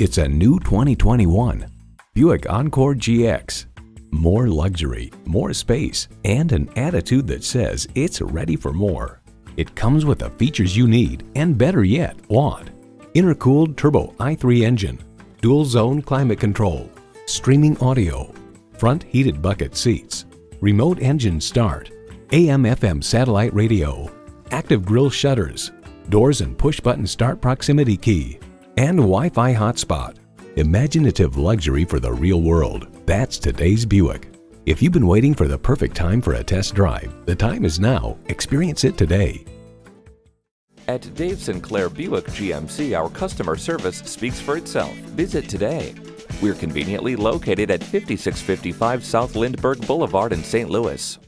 It's a new 2021 Buick Encore GX. More luxury, more space, and an attitude that says it's ready for more. It comes with the features you need and better yet, want. Intercooled turbo i3 engine, dual zone climate control, streaming audio, front heated bucket seats, remote engine start, AM FM satellite radio, active grille shutters, doors and push button start proximity key, and Wi-Fi hotspot. Imaginative luxury for the real world. That's today's Buick. If you've been waiting for the perfect time for a test drive, the time is now. Experience it today. At Dave Sinclair Buick GMC, our customer service speaks for itself. Visit today. We're conveniently located at 5655 South Lindbergh Boulevard in St. Louis.